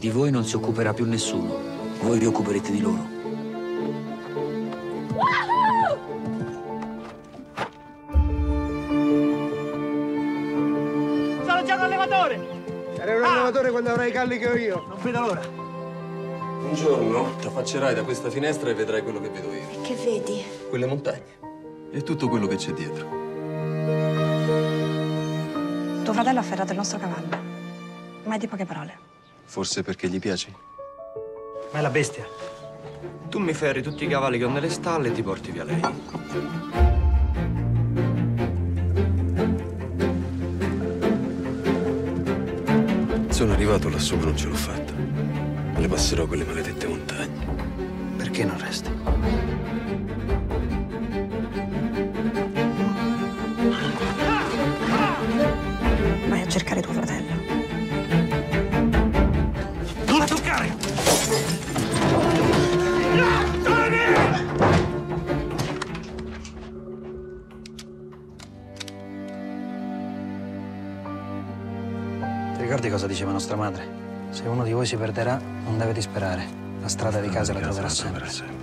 Di voi non si occuperà più nessuno. Voi vi occuperete di loro. Sono già un allevatore! Sarei un ah! allevatore quando avrai i calli che ho io. Non vedo l'ora. Un giorno ti affaccerai da questa finestra e vedrai quello che vedo io. Che vedi? Quelle montagne. E tutto quello che c'è dietro. Tuo fratello ha afferrato il nostro cavallo. Mai di poche parole. Forse perché gli piaci? Ma è la bestia. Tu mi ferri tutti i cavalli che ho nelle stalle e ti porti via lei. Sono arrivato lassù ma non ce l'ho fatta. Le passerò quelle maledette montagne. Perché non resti? Cercare tuo fratello. Non la toccare! Ti ricordi cosa diceva nostra madre? Se uno di voi si perderà, non deve disperare. La strada di casa la troverà sempre.